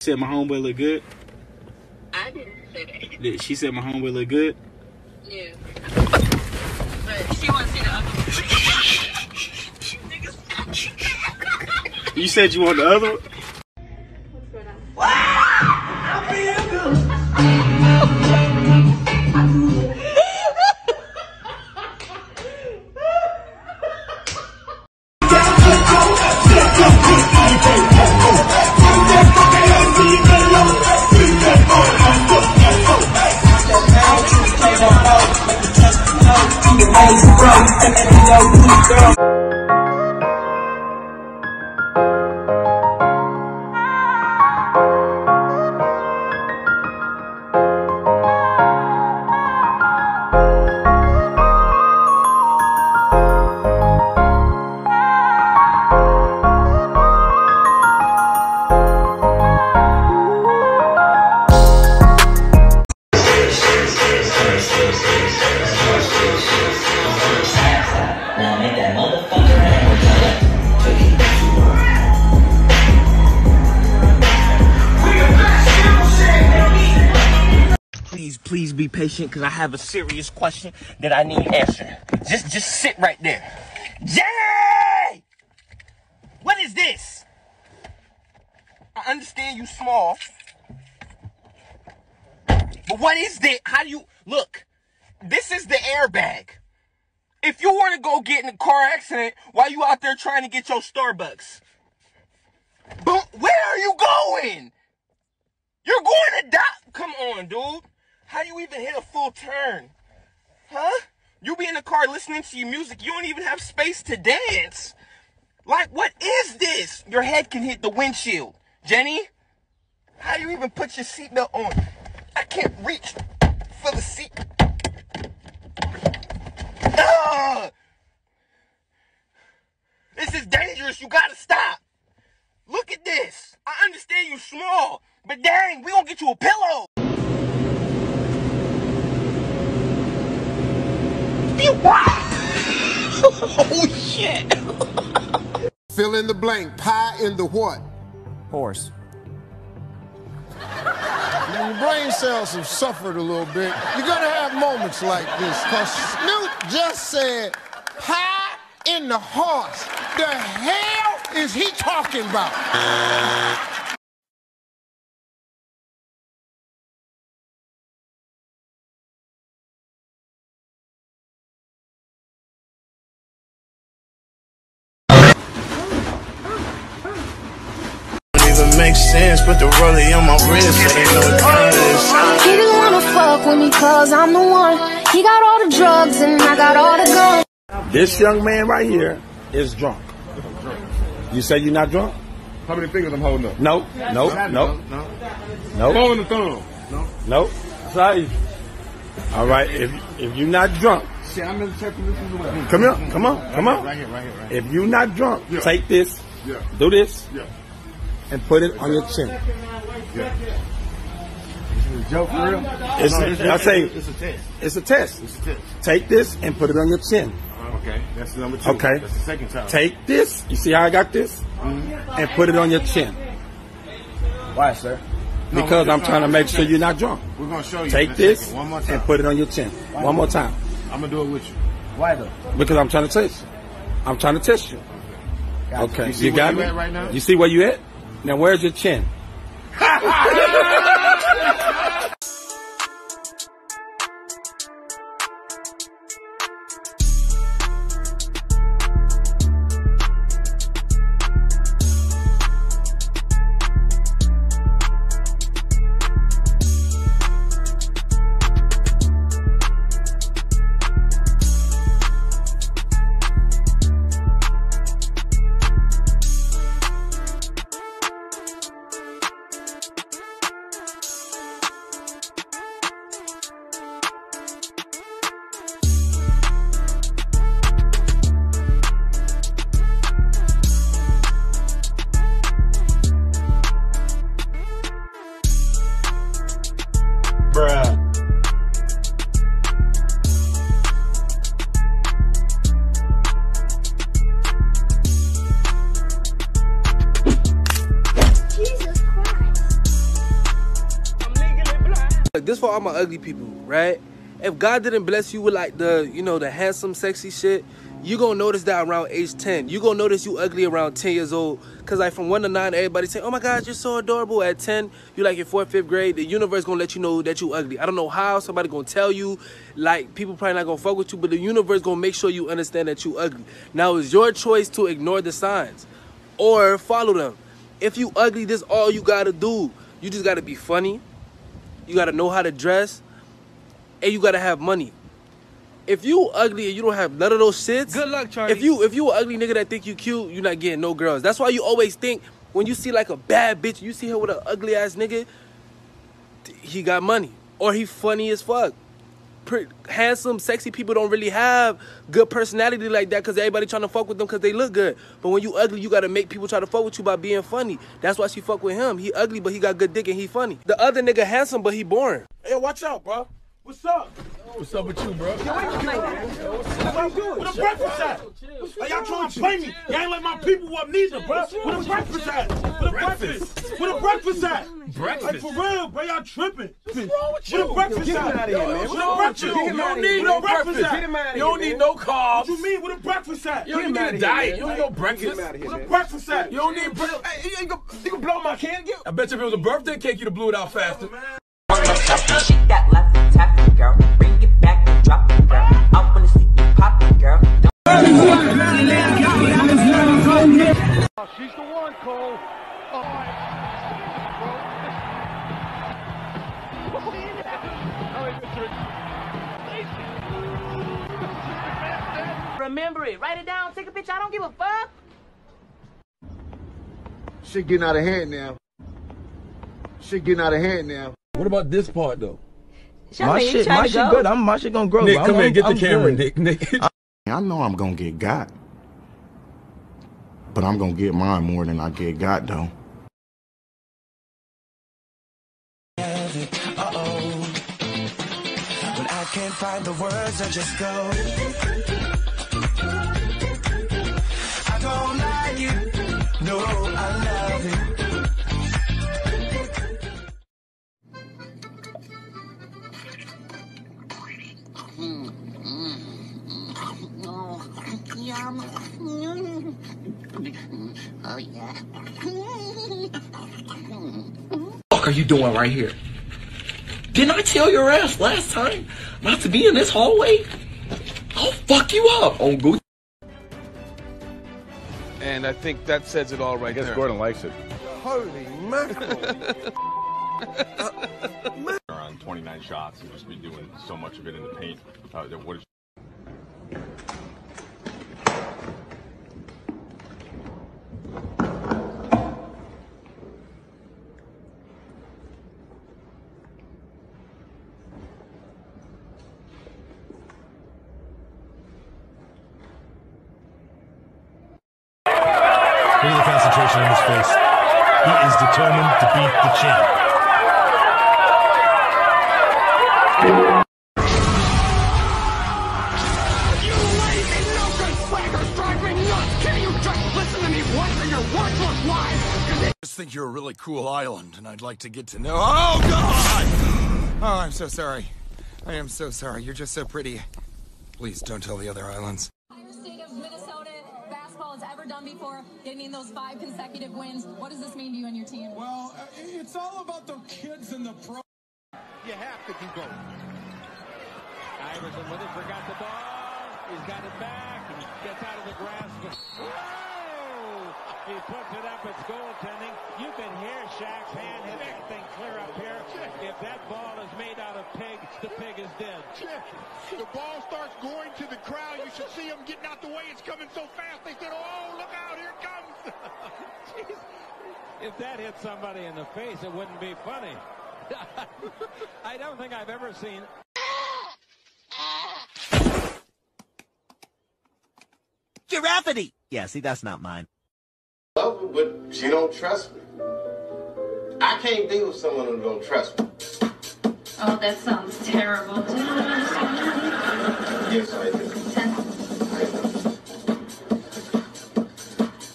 said my homeboy look good. I didn't say that. She said my homeboy look good. Yeah. But she wants to see the other one. You said you want the other one. Please, be patient because I have a serious question that I need answered. Just just sit right there. Jay! What is this? I understand you small. But what is this? How do you look? This is the airbag. If you were to go get in a car accident while you out there trying to get your Starbucks, but where are you going? You're going to die. Come on, dude. How do you even hit a full turn? Huh? You be in the car listening to your music. You don't even have space to dance. Like, what is this? Your head can hit the windshield. Jenny, how do you even put your seatbelt on? I can't reach for the seat. Ah! This is dangerous. You gotta stop. Look at this. I understand you're small, but dang, we gonna get you a pillow. Oh shit. Fill in the blank. Pie in the what? Horse. Now, your brain cells have suffered a little bit. You're gonna have moments like this, cause Snoop just said pie in the horse. The hell is he talking about? Make sense. Put the rollie on my wrist, so they know what time it is. He didn't wanna fuck with me cause I'm the one. He got all the drugs and I got all the guns. This young man right here is drunk. You say you're not drunk? How many fingers I'm holding up? No, no, no, no. no, Four in the thumb. no. Sorry. All right, if if you're not drunk, See, I'm interpreting this as well. come here, come on, come on. Right here, right here, right here. If you're not drunk, Yeah. take this, Yeah, do this, yeah, and put it on your chin. yeah. Is a joke for real? It's, No, this- I say it's a test. it's a test. It's a test. Take this and put it on your chin. Okay, that's number two. Okay. That's the second time. Take this. You see how I got this? Mm-hmm. And put it on your chin. Why, sir? No, Because I'm trying to make sure you're not drunk. We're gonna show you. Take this second. One more time. and put it on your chin. One more time. I'm gonna do it with you. Why though? Because I'm trying to test you. I'm trying to test you. Okay. You see where got you me? right now? You see where you at? Now where's your chin? This for all my ugly people, right? If God didn't bless you with like the, you know, the handsome, sexy shit, you gonna notice that around age 10. You gonna notice you ugly around 10 years old. Cause like from one to nine, everybody say, oh my God, you're so adorable. At 10, you like in fourth, fifth grade, the universe gonna let you know that you ugly. I don't know how, somebody gonna tell you, like people probably not gonna fuck with you, but the universe gonna make sure you understand that you ugly. Now it's your choice to ignore the signs or follow them. If you ugly, this all you gotta do. You just gotta be funny. You gotta know how to dress. And you gotta have money. If you ugly and you don't have none of those shits, Good luck, Charlie. If you if you an ugly nigga that think you cute, you're not getting no girls. That's why you always think when you see like a bad bitch, you see her with an ugly ass nigga, he got money or he funny as fuck. Pre- handsome, sexy people don't really have good personality like that because everybody trying to fuck with them because they look good. But when you ugly, you gotta make people try to fuck with you by being funny. That's why she fuck with him. He ugly, but he got good dick and he funny. The other nigga handsome, but he boring. Hey, watch out, bro. What's up? What's up with you, bro? Where the breakfast at? Hey, y'all trying to play me? Y'all ain't let my people up neither, bro. Where the breakfast at? Where the breakfast? Where the breakfast at? Breakfast? Like for real, bro. Y'all tripping. What's wrong with Where the you? breakfast Get him at? outta here, man. Where the breakfast? you? You don't need no breakfast. Where Get him outta the here, You don't need no carbs. What you mean? Where the breakfast at? You don't need a diet. You don't need no breakfast. Where the breakfast at? You don't need breakfast. Hey, you, ain't gonna, you gonna blow my can? You- I bet you if it was a birthday cake, you'd have blew it out faster. She got lots of tapping, girl. Bring it back and drop it, girl. She's the one, Cole. Remember it. Write it down. Take a picture. I don't give a fuck. Shit getting out of hand now. Shit getting out of hand now. What about this part though? My shit, my shit good. I'm my shit gonna grow. Nick, I'm- come here, I'm- get the I'm camera, good. Nick. Nick. I know I'm gonna get got. But I'm gonna get mine more than I get got though. Uh-oh. When I can't find the words, I just go. Oh, yeah. fuck are you doing right here? Didn't I tell your ass last time not to be in this hallway? I'll fuck you up on Gucci. And I think that says it all right I guess there. Gordon likes it. Holy mackerel. on 29 shots and just be doing so much of it in the paint. Uh, that- what is Look at the concentration on his face. He is determined to beat the champ. I just think you're a really cool island, and I'd like to get to know. Oh God! Oh, I'm so sorry. I am so sorry. You're just so pretty. Please don't tell the other islands. Done before, getting in those five consecutive wins. What does this mean to you and your team? Well, uh, it's all about the kids and the pro. You have to keep going. Iverson with it, forgot the ball. He's got it back. He gets out of the grasp. Whoa! He puts it up. It's goaltending. You can hear Shaq's hand hit that thing clear up here. If that ball is made out of pig, the pig is dead. The ball starts going to the crowd. You should see them getting out the way. It's coming so fast. They said, "Oh, look out! Here it comes!" If that hit somebody in the face, it wouldn't be funny. I don't think I've ever seen Giraffity! Yeah, see, that's not mine. Love her, but she don't trust me. I can't deal with someone who don't trust me. Oh, that sounds terrible. Yes, I do.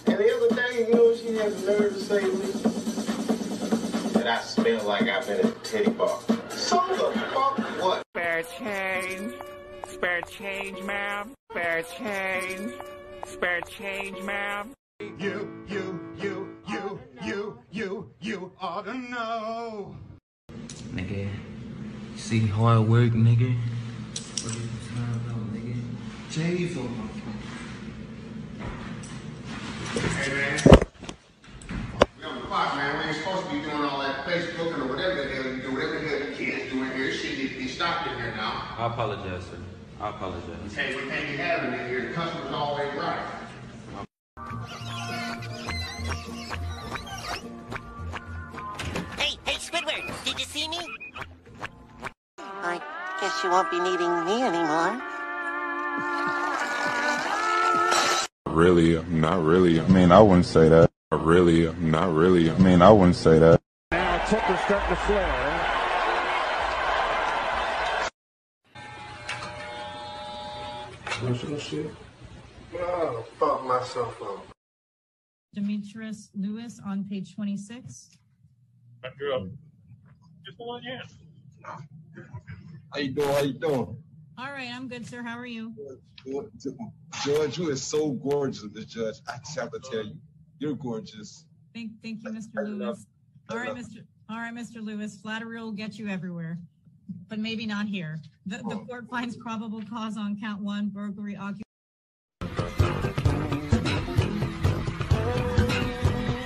And the other day, you know what she had the nerve to say to me? That I smell like I've been at a teddy bar. So the fuck what? Spare change. Spare change, ma'am. Spare change. Spare change, ma'am. You, you, you, you, you, you, you ought to know. Nigga, see hard work, nigga. Jay's on my Hey man. We on the clock, man. We ain't supposed to be doing all that Facebooking or whatever the hell you do, whatever the hell the kids doing here. This shit needs to be stopped in here now. I apologize, sir. I apologize. Hey, we can't be having it here. The customer's always right. Won't be needing me anymore. Really, not really. I mean, I wouldn't say that. Really, not really. I mean, I wouldn't say that. Now Tooker's starting to flare. Oh, fuck myself up. Demetrius Lewis on page 26. That girl. Just the one, yeah. How you doing? How you doing? All right, I'm good, sir. How are you? George, you are so gorgeous, Miss Judge. I just have to tell you, you're gorgeous. Thank, thank you, Mr. Lewis. All right, Mr. All right, Mr. Lewis. Flattery will get you everywhere, but maybe not here. The, the oh. court finds probable cause on count one, burglary, occupation.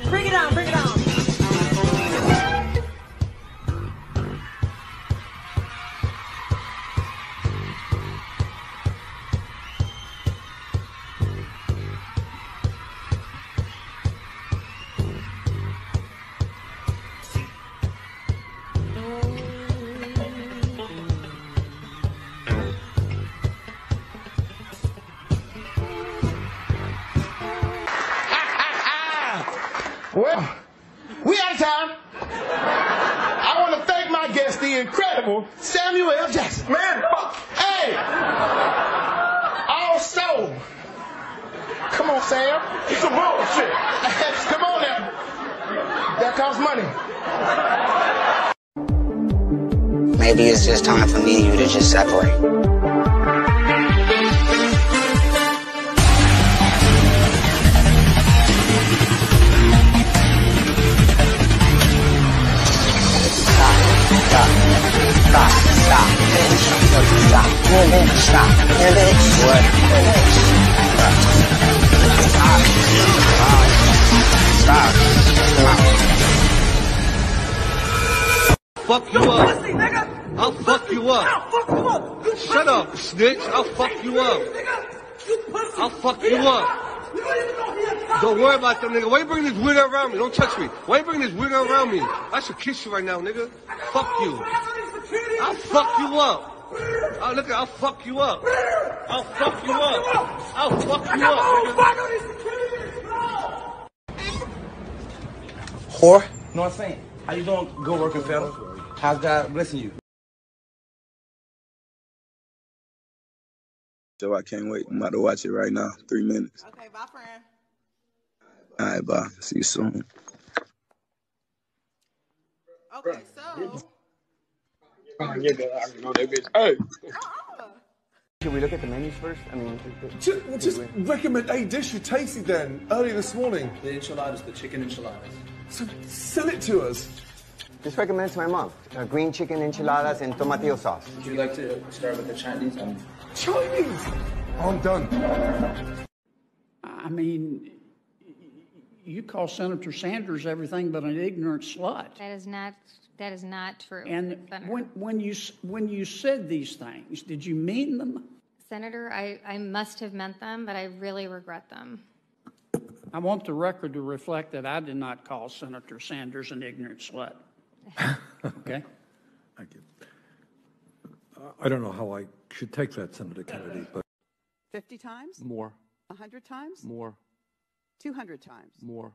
Bring it on, incredible Samuel L. Jackson. Man, fuck. hey! Also, come on, Sam. It's some bullshit. come on now. That costs money. Maybe it's just time for me and you to just separate. Stop, you're a bitch. Stop, you're a bitch. What? You're a bitch. Stop. Stop. Stop. Fuck you up. I'll fuck you up. Shut up, snitch. I'll fuck you up. I'll fuck you up. Don't worry about them, nigga. Why you bring this weirdo around me? Don't touch me. Why you bring this weirdo around me? I should kiss you right now, nigga. Fuck you. I'll fuck you up. Oh, look, I'll fuck you up. I'll fuck you up. I'll fuck you up, nigga. Whore. Know what I'm saying? How you doing? Good working, fella. How's God blessing you? So I can't wait. I'm about to watch it right now. Three minutes. Okay, bye, friend. All right, bye. See you soon. Okay, so. Hey. Should we look at the menus first? I mean, Just, just recommend a dish you tasted then early this morning. the enchiladas, the chicken enchiladas. So sell it to us. Just recommend to my mom. Uh, green chicken enchiladas and tomatillo sauce. Would you like to start with the Chinese? Chinese. I'm done. I mean, you call Senator Sanders everything but an ignorant slut. That is not that is not true. And Senator. when, when you when you said these things, did you mean them? Senator, I, I must have meant them, but I really regret them. I want the record to reflect that I did not call Senator Sanders an ignorant slut. Okay? Thank you. Uh, I don't know how I should take that, Senator Kennedy, but 50 times? more, 100 times? more, 200 times? more,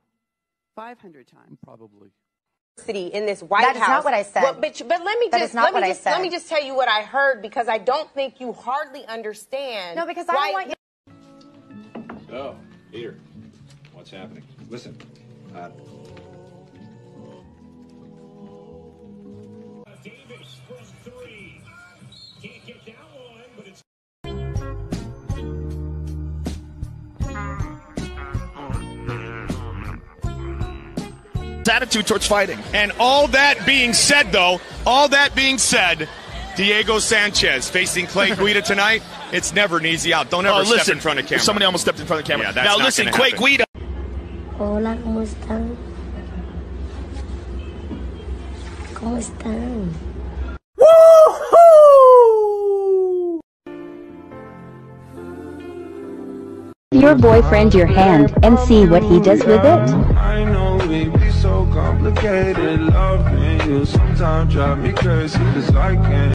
500 times? probably. city in this White That is House. not what I said. Well, but, but let me That just not let me I just let me just tell you what I heard because I don't think you hardly understand. No, because I don't want you. Oh, Peter, what's happening? Listen, uh, Davis from three. Attitude towards fighting. And all that being said, though, all that being said, Diego Sanchez facing Clay Guida tonight. It's never an easy out. Don't oh, ever Oh, step listen, in front of camera. somebody almost stepped in front of camera. Yeah, that's now not listen, Clay happen. Guida. Hola, ¿cómo están? ¿Cómo están? Your boyfriend your hand and see what he does with it. I know it be so complicated. Loving you sometimes drive me crazy. Cause I can't